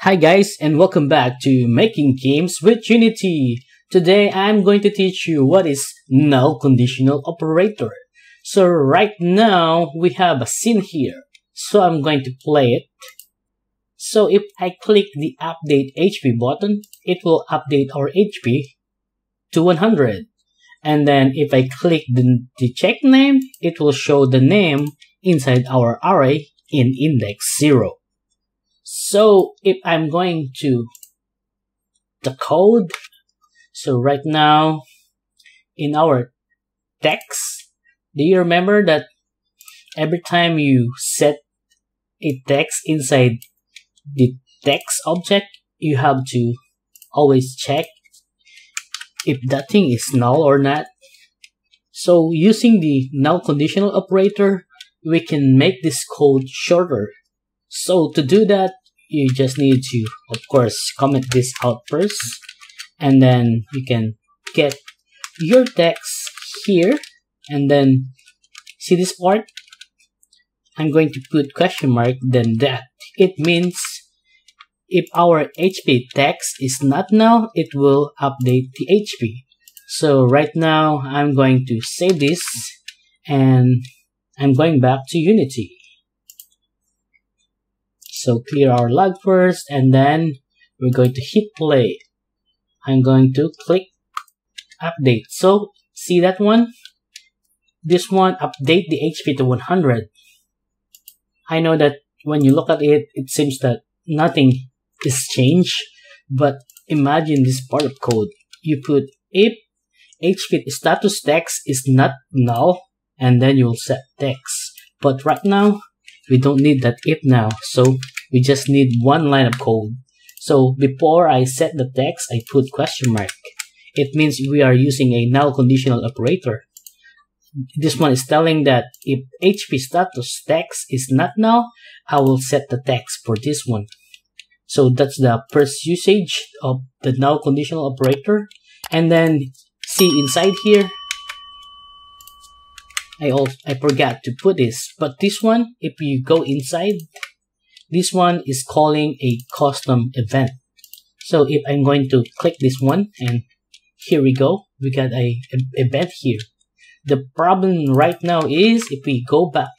Hi guys and welcome back to Making Games with Unity. Today I'm going to teach you what is null conditional operator. So right now we have a scene here. So I'm going to play it. So if I click the update HP button, it will update our HP to 100. And then if I click the, the check name, it will show the name inside our array in index 0. So if I'm going to the code, so right now in our text, do you remember that every time you set a text inside the text object, you have to always check if that thing is null or not. So using the null conditional operator, we can make this code shorter. So to do that, you just need to, of course, comment this out first. And then you can get your text here. And then see this part? I'm going to put question mark, then that. It means if our HP text is not null, it will update the HP. So right now, I'm going to save this and I'm going back to Unity. So clear our log first and then we're going to hit play. I'm going to click update. So see that one? This one update the HP to 100. I know that when you look at it, it seems that nothing is changed, but imagine this part of code. You put if HP status text is not null, and then you'll set text. But right now, we don't need that if now, so we just need one line of code. So before I set the text, I put question mark. It means we are using a null conditional operator. This one is telling that if HP status text is not null, I will set the text for this one. So that's the first usage of the null conditional operator. And then see inside here, I also I forgot to put this, but this one, if you go inside, this one is calling a custom event. So if I'm going to click this one and here we go, we got a, a event here. The problem right now is if we go back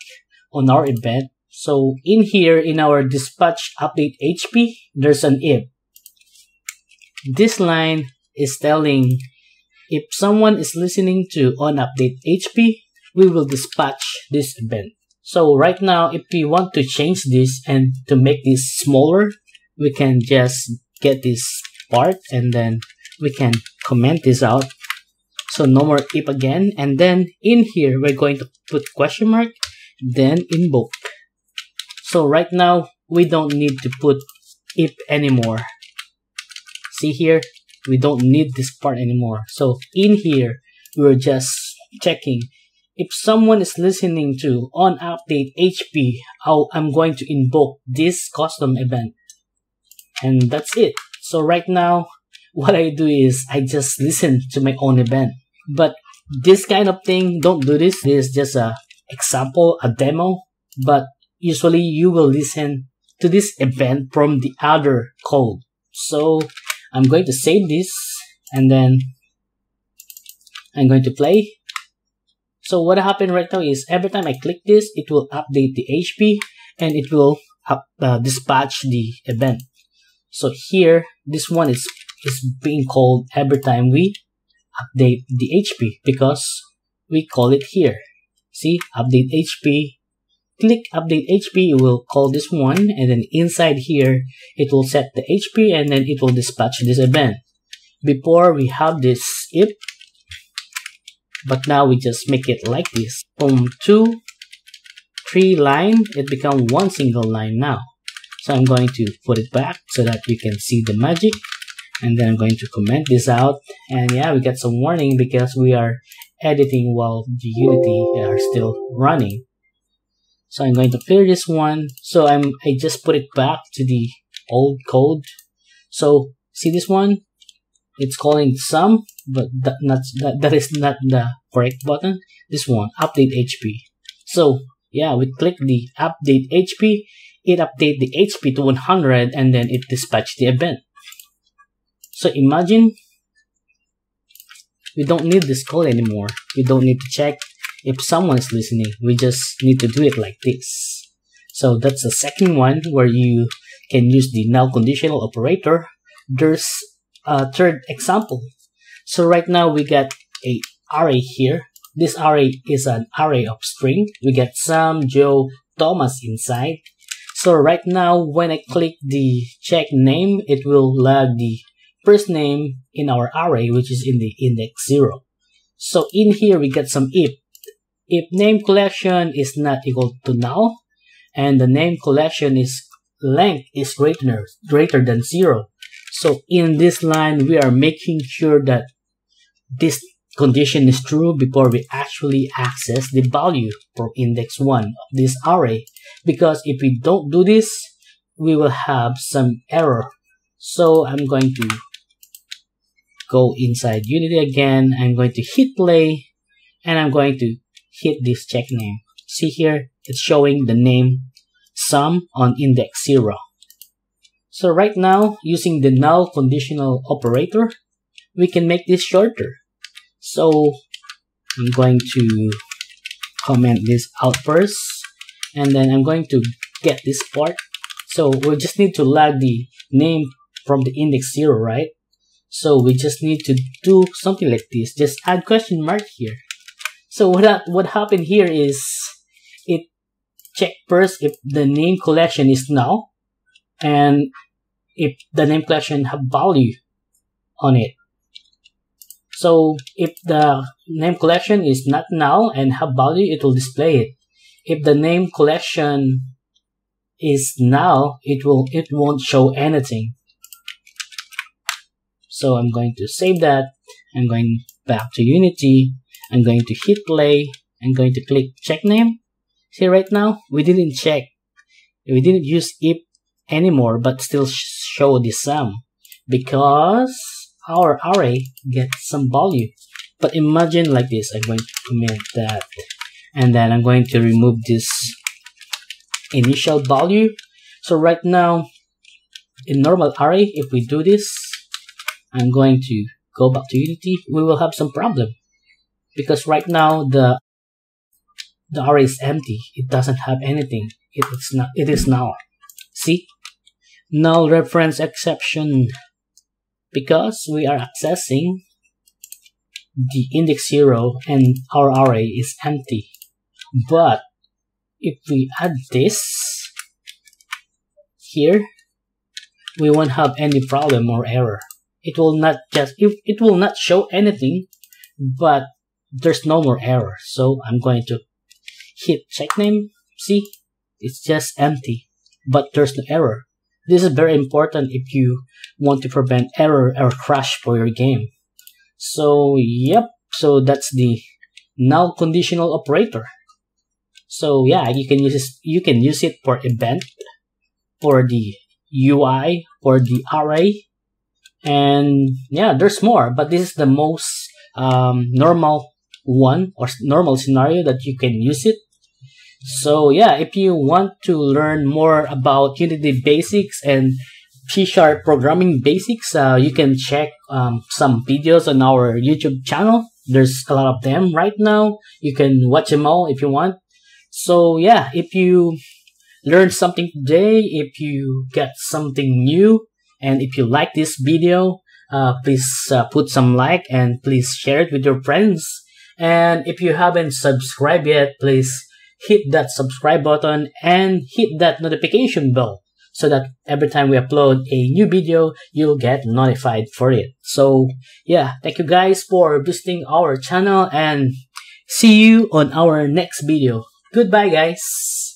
on our event, so in here in our dispatch update HP, there's an if. This line is telling if someone is listening to on update HP, we will dispatch this event. So right now, if we want to change this and to make this smaller, we can just get this part and then we can comment this out. So no more if again. And then in here, we're going to put question mark, then invoke. So right now, we don't need to put if anymore. See here, we don't need this part anymore. So in here, we're just checking if someone is listening to on update HP, I'm going to invoke this custom event. And that's it. So right now, what I do is I just listen to my own event. But this kind of thing, don't do this. This is just a example, a demo. But usually you will listen to this event from the other code. So I'm going to save this and then I'm going to play so what happened right now is every time I click this, it will update the HP and it will uh, dispatch the event. So here, this one is, is being called every time we update the HP because we call it here. See, update HP. Click update HP, you will call this one and then inside here, it will set the HP and then it will dispatch this event. Before we have this if but now we just make it like this. From two three line. It become one single line now. So I'm going to put it back so that you can see the magic. And then I'm going to comment this out. And yeah we got some warning because we are editing while the unity are still running. So I'm going to clear this one. So I'm I just put it back to the old code. So see this one it's calling sum but that not that, that is not the correct button this one update hp so yeah we click the update hp it update the HP to 100 and then it dispatch the event. So imagine we don't need this code anymore. We don't need to check if someone is listening. We just need to do it like this. So that's the second one where you can use the null conditional operator. There's a third example. So right now we get a array here. This array is an array of string. We get Sam, Joe, Thomas inside. So right now when I click the check name, it will lag the first name in our array, which is in the index 0. So in here, we get some if. If name collection is not equal to null, and the name collection is length is greater, greater than 0. So in this line, we are making sure that this condition is true before we actually access the value for index 1 of this array. Because if we don't do this, we will have some error. So I'm going to go inside Unity again. I'm going to hit play and I'm going to hit this check name. See here, it's showing the name Sam on index 0. So right now, using the null conditional operator, we can make this shorter. So I'm going to comment this out first and then I'm going to get this part. So we just need to lag the name from the index 0, right? So we just need to do something like this. Just add question mark here. So what, what happened here is it check first if the name collection is null and if the name collection have value on it. So if the name collection is not null and have value, it will display it. If the name collection is null, it will it won't show anything. So I'm going to save that. I'm going back to Unity. I'm going to hit play. I'm going to click check name. See right now, we didn't check. We didn't use if anymore, but still show the Sam because our array gets some value. But imagine like this, I'm going to comment that and then I'm going to remove this initial value. So right now in normal array, if we do this, I'm going to go back to Unity, we will have some problem. Because right now the the array is empty. It doesn't have anything. It is not it is null. See? Null reference exception. Because we are accessing the index 0 and our array is empty. But if we add this here, we won't have any problem or error it will not just it, it will not show anything but there's no more error so i'm going to hit check name see it's just empty but there's no error this is very important if you want to prevent error or crash for your game. So yep. So that's the null conditional operator. So yeah you can use this, you can use it for event for the ui for the array and yeah there's more but this is the most um, normal one or normal scenario that you can use it so yeah if you want to learn more about unity basics and c sharp programming basics uh, you can check um, some videos on our youtube channel. There's a lot of them right now. You can watch them all if you want. So yeah if you learned something today if you get something new and if you like this video, uh, please uh, put some like and please share it with your friends. And if you haven't subscribed yet, please hit that subscribe button and hit that notification bell so that every time we upload a new video, you'll get notified for it. So yeah, thank you guys for visiting our channel and see you on our next video. Goodbye guys!